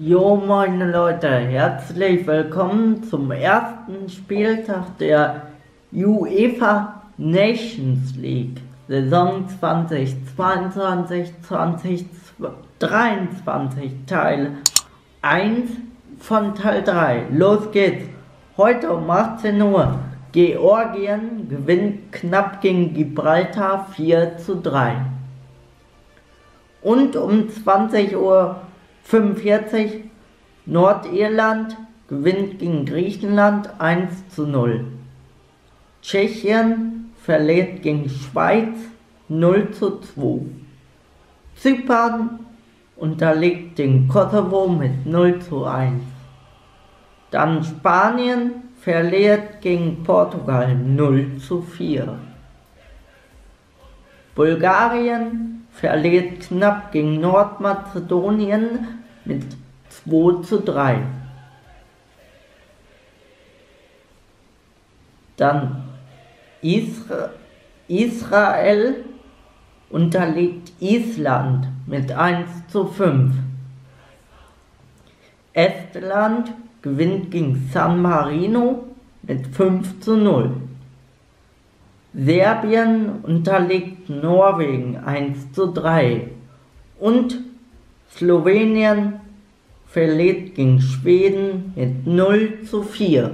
Jo meine Leute, herzlich willkommen zum ersten Spieltag der UEFA Nations League. Saison 2022-2023 Teil 1 von Teil 3. Los geht's! Heute um 18 Uhr. Georgien gewinnt knapp gegen Gibraltar 4 zu 3. Und um 20 Uhr 45 Nordirland gewinnt gegen Griechenland 1 zu 0. Tschechien verliert gegen Schweiz 0 zu 2. Zypern unterliegt den Kosovo mit 0 zu 1. Dann Spanien verliert gegen Portugal 0 zu 4. Bulgarien verliert knapp gegen Nordmazedonien mit 2 zu 3. Dann Isra Israel unterliegt Island mit 1 zu 5. Estland gewinnt gegen San Marino mit 5 zu 0. Serbien unterliegt Norwegen 1 zu 3 und Slowenien verliert gegen Schweden mit 0 zu 4.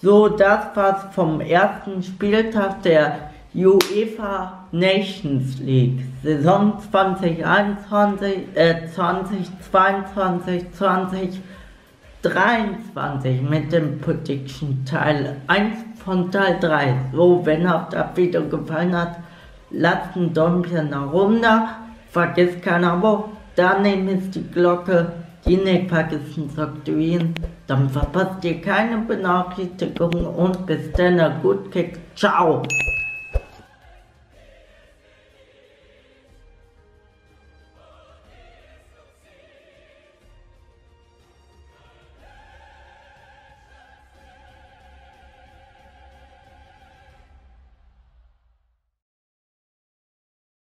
So, das war's vom ersten Spieltag der UEFA Nations League. Saison 2021, äh, 2022, 2023 mit dem Prediction Teil 1 von Teil 3. So, wenn euch das Video gefallen hat, lasst ein Däumchen nach oben da, vergesst kein Abo, daneben ist die Glocke, die nicht vergessen zu aktivieren, dann verpasst ihr keine Benachrichtigungen und bis dann, gut Kick, ciao!